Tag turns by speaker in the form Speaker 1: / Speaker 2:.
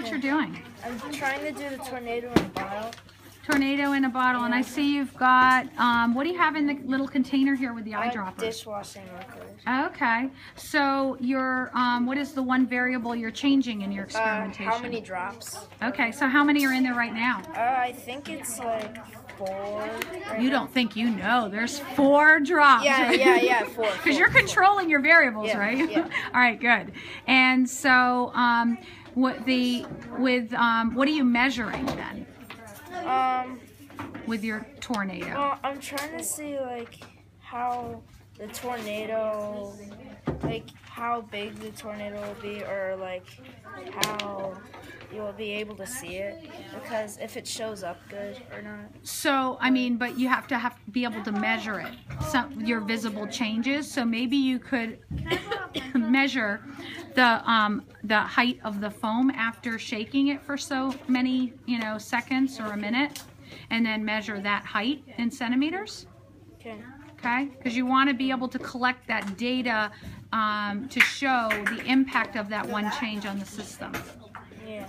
Speaker 1: what you're doing.
Speaker 2: I'm trying to do the tornado in a bottle.
Speaker 1: Tornado in a bottle, and I see you've got, um, what do you have in the little container here with the
Speaker 2: Uh,
Speaker 1: eyedropper?
Speaker 2: dishwashing liquid.
Speaker 1: Okay, so your, um, what is the one variable you're changing in your
Speaker 2: Uh,
Speaker 1: experimentation?
Speaker 2: how many drops?
Speaker 1: Okay, so how many are in there right now?
Speaker 2: Uh, I think it's like four. right
Speaker 1: You don't think you know. There's four drops.
Speaker 2: Yeah, yeah, yeah, four.
Speaker 1: Because you're
Speaker 2: four.
Speaker 1: controlling your variables,
Speaker 2: Yeah,
Speaker 1: right?
Speaker 2: yeah.
Speaker 1: All right, good. And so, um, what the with um, what are you measuring then
Speaker 2: Um,
Speaker 1: with your tornado?
Speaker 2: well, I'm trying to see like how the tornado, like how big the tornado will be, or like how you will be able to see it, because if it shows up good or not.
Speaker 1: So, I mean, but you have to have be able to measure it. Some your visible changes. So maybe you could measure the um, the height of the foam after shaking it for so many, you know, seconds or a minute, and then measure that height in centimeters.
Speaker 2: Okay.
Speaker 1: Okay, because you want to be able to collect that data um, to show the impact of that one change on the system.
Speaker 2: Yeah.